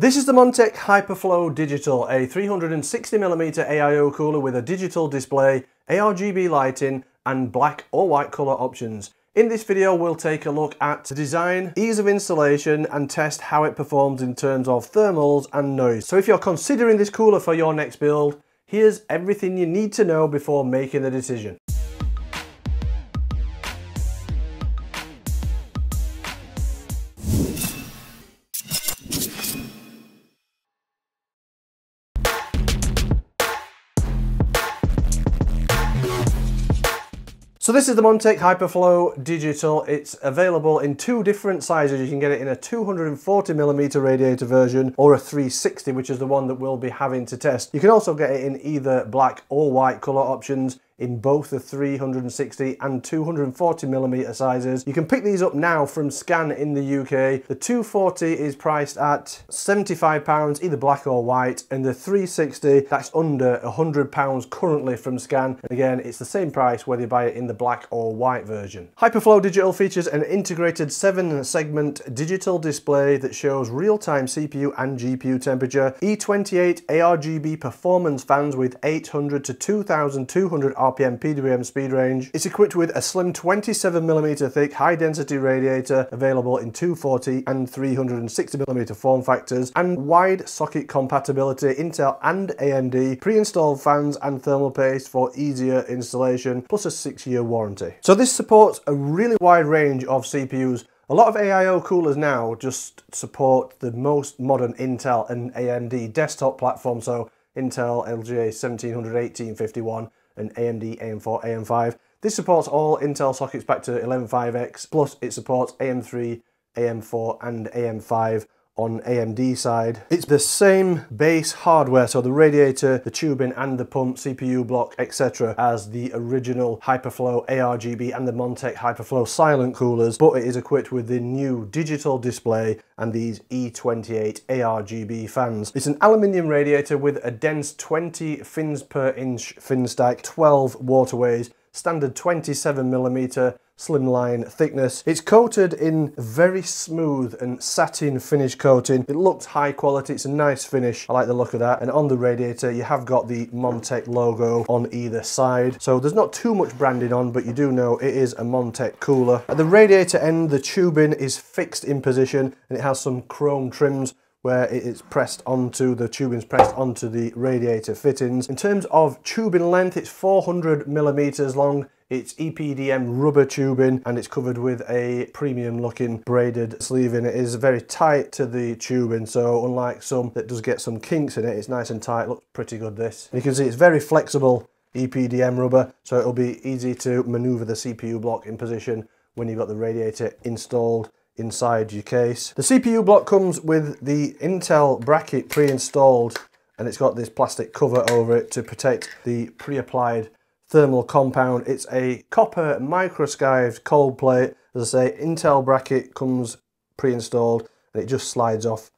This is the Montech Hyperflow Digital, a 360mm AIO cooler with a digital display, ARGB lighting and black or white colour options. In this video we'll take a look at the design, ease of installation and test how it performs in terms of thermals and noise. So if you're considering this cooler for your next build, here's everything you need to know before making the decision. So this is the Montech Hyperflow Digital. It's available in two different sizes. You can get it in a 240mm radiator version or a 360, which is the one that we'll be having to test. You can also get it in either black or white color options in both the 360 and 240 millimeter sizes. You can pick these up now from Scan in the UK. The 240 is priced at 75 pounds, either black or white, and the 360, that's under 100 pounds currently from Scan. And again, it's the same price whether you buy it in the black or white version. Hyperflow Digital features an integrated seven segment digital display that shows real-time CPU and GPU temperature, E28 ARGB performance fans with 800 to 2200 RPM PWM speed range. It's equipped with a slim 27mm thick high density radiator available in 240 and 360mm form factors and wide socket compatibility Intel and AMD, pre-installed fans and thermal paste for easier installation plus a six year warranty. So this supports a really wide range of CPUs a lot of AIO coolers now just support the most modern Intel and AMD desktop platforms, so Intel LGA 1700 1851 and AMD AM4, AM5. This supports all Intel sockets back to 115X, plus it supports AM3, AM4 and AM5 on AMD side. It's the same base hardware, so the radiator, the tubing and the pump, CPU block, etc. as the original Hyperflow ARGB and the Montech Hyperflow silent coolers, but it is equipped with the new digital display and these E28 ARGB fans. It's an aluminium radiator with a dense 20 fins per inch fin stack, 12 waterways, standard 27 millimeter slimline thickness. It's coated in very smooth and satin finish coating. It looks high quality, it's a nice finish. I like the look of that. And on the radiator, you have got the Montech logo on either side. So there's not too much branding on, but you do know it is a Montech cooler. At the radiator end, the tubing is fixed in position and it has some chrome trims where it is pressed onto, the tubing's pressed onto the radiator fittings. In terms of tubing length, it's 400 millimeters long. It's EPDM rubber tubing and it's covered with a premium looking braided sleeving. It is very tight to the tubing, so unlike some that does get some kinks in it, it's nice and tight, looks pretty good this. You can see it's very flexible EPDM rubber, so it'll be easy to maneuver the CPU block in position when you've got the radiator installed inside your case. The CPU block comes with the Intel bracket pre-installed and it's got this plastic cover over it to protect the pre-applied thermal compound. It's a copper microskived cold plate. As I say, Intel bracket comes pre-installed and it just slides off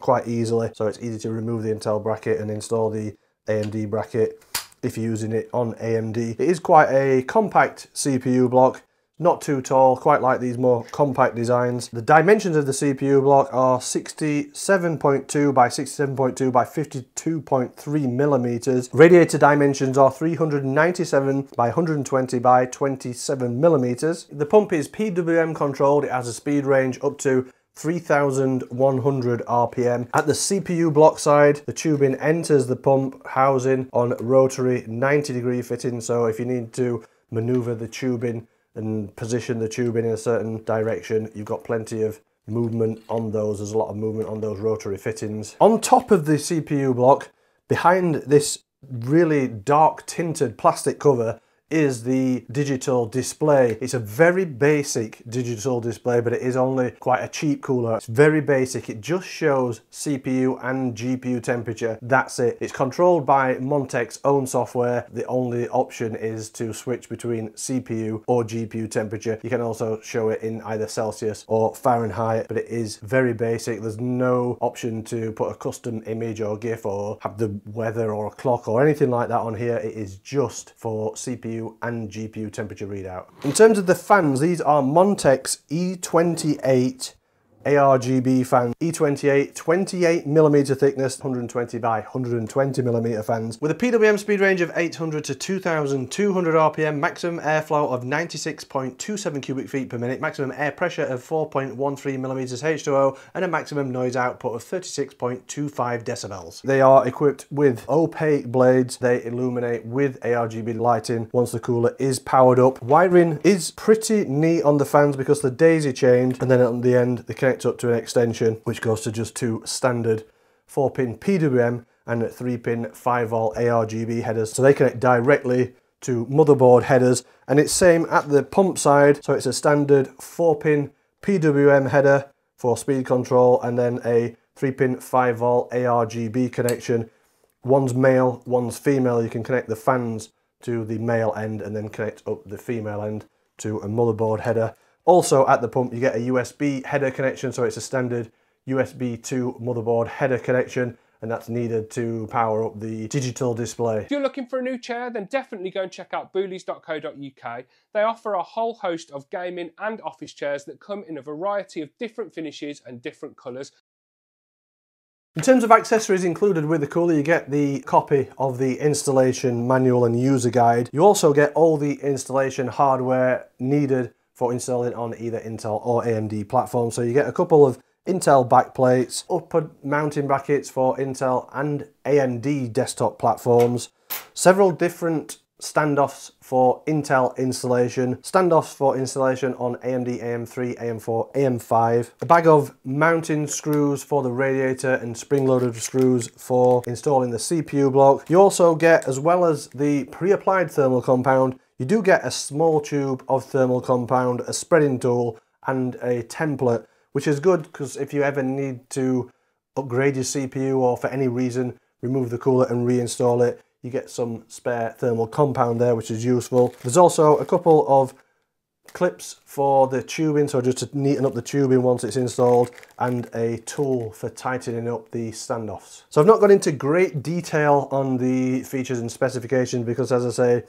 quite easily. So it's easy to remove the Intel bracket and install the AMD bracket if you're using it on AMD. It is quite a compact CPU block not too tall, quite like these more compact designs. The dimensions of the CPU block are 67.2 by 67.2 by 52.3 millimeters. Radiator dimensions are 397 by 120 by 27 millimeters. The pump is PWM controlled. It has a speed range up to 3100 RPM. At the CPU block side, the tubing enters the pump housing on rotary 90 degree fitting. So if you need to maneuver the tubing and position the tube in a certain direction. You've got plenty of movement on those. There's a lot of movement on those rotary fittings. On top of the CPU block, behind this really dark tinted plastic cover, is the digital display. It's a very basic digital display, but it is only quite a cheap cooler. It's very basic. It just shows CPU and GPU temperature. That's it. It's controlled by Montech's own software. The only option is to switch between CPU or GPU temperature. You can also show it in either Celsius or Fahrenheit, but it is very basic. There's no option to put a custom image or GIF or have the weather or a clock or anything like that on here. It is just for CPU CPU and GPU temperature readout. In terms of the fans, these are Montech's E28 ARGB fans, E28 28mm thickness 120 by 120mm fans with a PWM speed range of 800 to 2200 RPM maximum airflow of 96.27 cubic feet per minute maximum air pressure of 4.13 millimeters H2O and a maximum noise output of 36.25 decibels. They are equipped with opaque blades they illuminate with ARGB lighting once the cooler is powered up. Wiring is pretty neat on the fans because the daisy chained and then at the end they connect up to an extension which goes to just two standard 4 pin PWM and 3 pin 5 volt ARGB headers. So they connect directly to motherboard headers and it's same at the pump side. So it's a standard 4 pin PWM header for speed control and then a 3 pin 5 volt ARGB connection. One's male one's female. You can connect the fans to the male end and then connect up the female end to a motherboard header also at the pump you get a USB header connection so it's a standard USB to motherboard header connection and that's needed to power up the digital display. If you're looking for a new chair, then definitely go and check out boulies.co.uk. They offer a whole host of gaming and office chairs that come in a variety of different finishes and different colours. In terms of accessories included with the cooler, you get the copy of the installation manual and user guide. You also get all the installation hardware needed for installing on either Intel or AMD platforms. So you get a couple of Intel backplates, upper mounting brackets for Intel and AMD desktop platforms, several different standoffs for Intel installation, standoffs for installation on AMD AM3, AM4, AM5, a bag of mounting screws for the radiator and spring-loaded screws for installing the CPU block. You also get, as well as the pre-applied thermal compound, you do get a small tube of thermal compound, a spreading tool, and a template, which is good because if you ever need to upgrade your CPU or for any reason remove the cooler and reinstall it, you get some spare thermal compound there, which is useful. There's also a couple of clips for the tubing, so just to neaten up the tubing once it's installed, and a tool for tightening up the standoffs. So I've not gone into great detail on the features and specifications because as I say,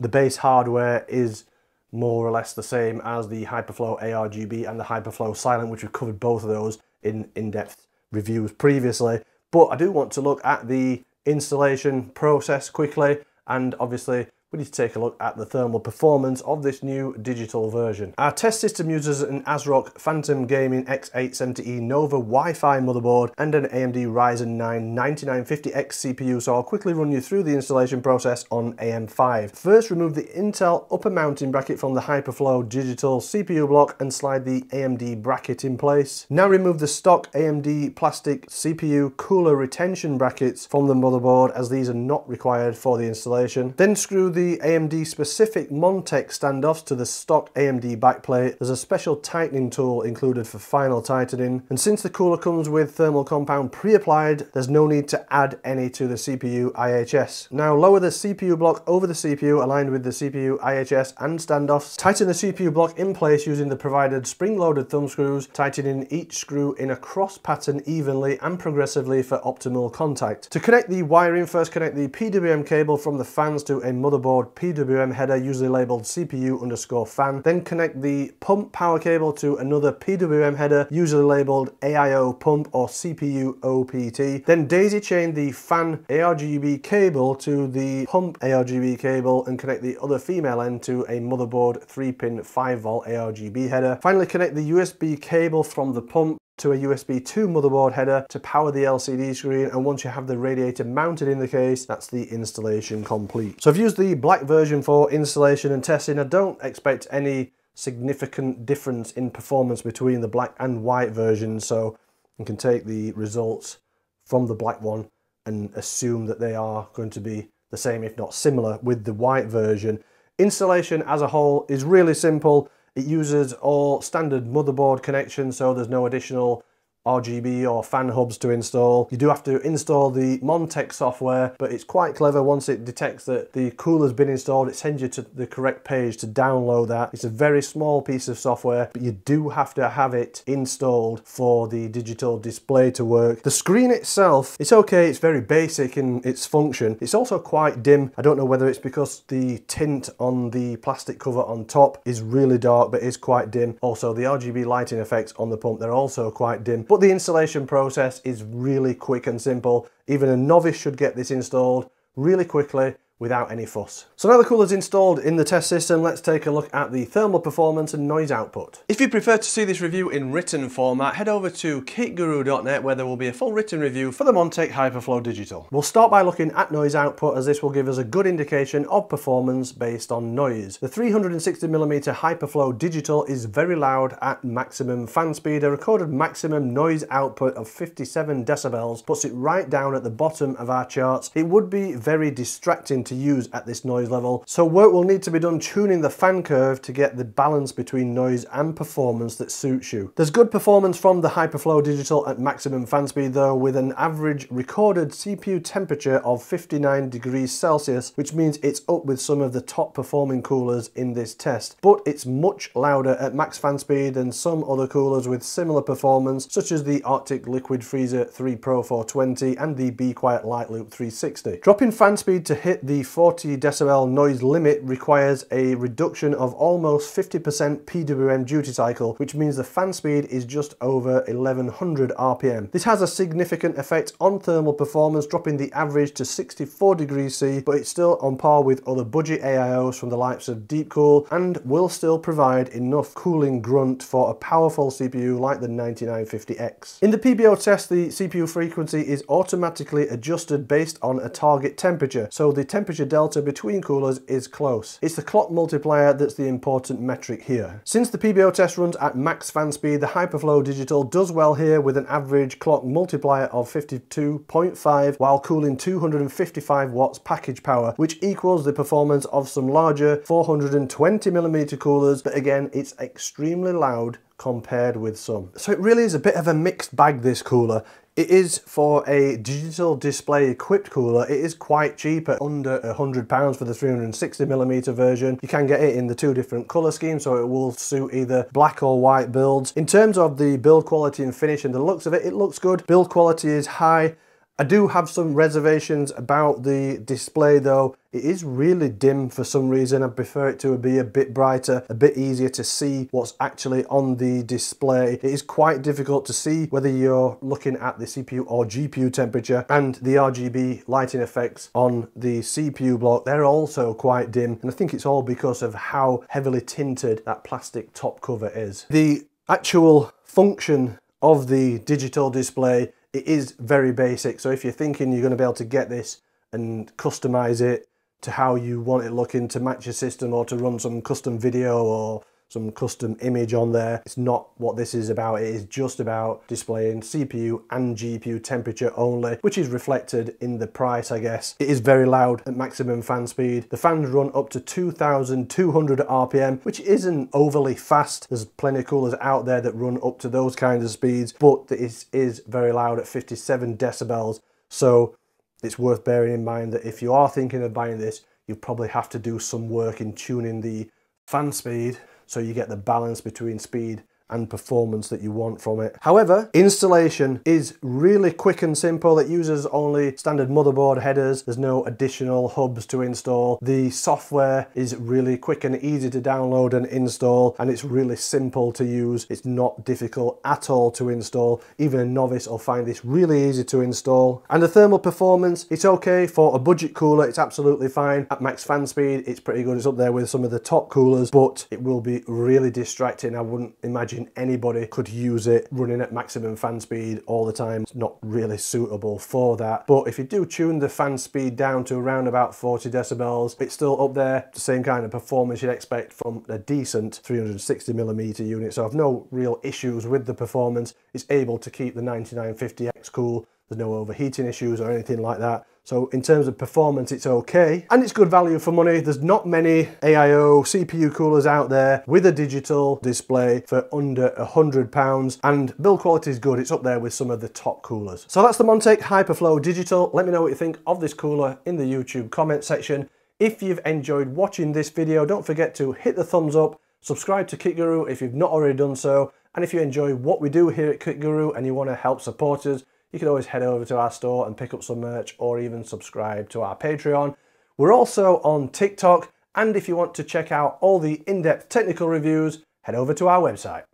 the base hardware is more or less the same as the Hyperflow ARGB and the Hyperflow Silent, which we've covered both of those in in-depth reviews previously. But I do want to look at the installation process quickly and obviously we need to take a look at the thermal performance of this new digital version. Our test system uses an ASRock Phantom Gaming X870E Nova Wi-Fi motherboard and an AMD Ryzen 9 9950X CPU, so I'll quickly run you through the installation process on AM5. First, remove the Intel upper mounting bracket from the Hyperflow digital CPU block and slide the AMD bracket in place. Now remove the stock AMD plastic CPU cooler retention brackets from the motherboard as these are not required for the installation. Then screw the the AMD specific Montech standoffs to the stock AMD backplate, there's a special tightening tool included for final tightening. And since the cooler comes with thermal compound pre-applied, there's no need to add any to the CPU IHS. Now lower the CPU block over the CPU aligned with the CPU IHS and standoffs. Tighten the CPU block in place using the provided spring-loaded thumb screws, tightening each screw in a cross pattern evenly and progressively for optimal contact. To connect the wiring, first connect the PWM cable from the fans to a motherboard PWM header usually labeled CPU underscore fan. Then connect the pump power cable to another PWM header usually labeled AIO pump or CPU OPT. Then daisy chain the fan ARGB cable to the pump ARGB cable and connect the other female end to a motherboard 3 pin 5 volt ARGB header. Finally connect the USB cable from the pump to a USB 2 motherboard header to power the LCD screen and once you have the radiator mounted in the case that's the installation complete. So I've used the black version for installation and testing. I don't expect any significant difference in performance between the black and white versions so you can take the results from the black one and assume that they are going to be the same if not similar with the white version. Installation as a whole is really simple. It uses all standard motherboard connections, so there's no additional RGB or fan hubs to install. You do have to install the Montech software, but it's quite clever. Once it detects that the cooler's been installed, it sends you to the correct page to download that. It's a very small piece of software, but you do have to have it installed for the digital display to work. The screen itself, it's okay, it's very basic in its function. It's also quite dim. I don't know whether it's because the tint on the plastic cover on top is really dark, but is quite dim. Also, the RGB lighting effects on the pump, they're also quite dim. But the installation process is really quick and simple. Even a novice should get this installed really quickly without any fuss. So now the cooler's installed in the test system, let's take a look at the thermal performance and noise output. If you prefer to see this review in written format, head over to kitguru.net where there will be a full written review for the Montech Hyperflow Digital. We'll start by looking at noise output as this will give us a good indication of performance based on noise. The 360mm Hyperflow Digital is very loud at maximum fan speed. A recorded maximum noise output of 57 decibels puts it right down at the bottom of our charts. It would be very distracting to use at this noise level. So work will need to be done tuning the fan curve to get the balance between noise and performance that suits you. There's good performance from the Hyperflow Digital at maximum fan speed though with an average recorded CPU temperature of 59 degrees Celsius which means it's up with some of the top performing coolers in this test. But it's much louder at max fan speed than some other coolers with similar performance such as the Arctic Liquid Freezer 3 Pro 420 and the Be Quiet Light Loop 360. Dropping fan speed to hit the 40 decibel noise limit requires a reduction of almost 50% PWM duty cycle, which means the fan speed is just over 1100 RPM. This has a significant effect on thermal performance, dropping the average to 64 degrees C, but it's still on par with other budget AIOs from the likes of Deepcool and will still provide enough cooling grunt for a powerful CPU like the 9950X. In the PBO test, the CPU frequency is automatically adjusted based on a target temperature, so the temperature temperature delta between coolers is close. It's the clock multiplier that's the important metric here. Since the PBO test runs at max fan speed, the Hyperflow Digital does well here with an average clock multiplier of 52.5 while cooling 255 watts package power, which equals the performance of some larger 420mm coolers, but again, it's extremely loud compared with some. So it really is a bit of a mixed bag this cooler. It is for a digital display equipped cooler, it is quite cheap at under £100 for the 360mm version. You can get it in the two different colour schemes, so it will suit either black or white builds. In terms of the build quality and finish and the looks of it, it looks good. Build quality is high. I do have some reservations about the display though. It is really dim for some reason. I prefer it to be a bit brighter, a bit easier to see what's actually on the display. It is quite difficult to see whether you're looking at the CPU or GPU temperature and the RGB lighting effects on the CPU block. They're also quite dim and I think it's all because of how heavily tinted that plastic top cover is. The actual function of the digital display it is very basic. So if you're thinking you're going to be able to get this and customize it to how you want it looking to match your system or to run some custom video or some custom image on there. It's not what this is about. It is just about displaying CPU and GPU temperature only, which is reflected in the price, I guess. It is very loud at maximum fan speed. The fans run up to 2,200 RPM, which isn't overly fast. There's plenty of coolers out there that run up to those kinds of speeds, but it is is very loud at 57 decibels. So it's worth bearing in mind that if you are thinking of buying this, you probably have to do some work in tuning the fan speed so you get the balance between speed and performance that you want from it. However, installation is really quick and simple. It uses only standard motherboard headers. There's no additional hubs to install. The software is really quick and easy to download and install, and it's really simple to use. It's not difficult at all to install. Even a novice will find this really easy to install. And the thermal performance, it's okay for a budget cooler. It's absolutely fine. At max fan speed, it's pretty good. It's up there with some of the top coolers, but it will be really distracting. I wouldn't imagine imagine anybody could use it running at maximum fan speed all the time. It's not really suitable for that. But if you do tune the fan speed down to around about 40 decibels, it's still up there, the same kind of performance you'd expect from a decent 360mm unit. So I've no real issues with the performance. It's able to keep the 9950X cool. There's no overheating issues or anything like that. So in terms of performance, it's okay. And it's good value for money. There's not many AIO CPU coolers out there with a digital display for under a hundred pounds. And build quality is good. It's up there with some of the top coolers. So that's the Montech Hyperflow Digital. Let me know what you think of this cooler in the YouTube comment section. If you've enjoyed watching this video, don't forget to hit the thumbs up, subscribe to KitGuru if you've not already done so, and if you enjoy what we do here at KitGuru and you want to help support us, you can always head over to our store and pick up some merch or even subscribe to our Patreon. We're also on TikTok, and if you want to check out all the in-depth technical reviews, head over to our website.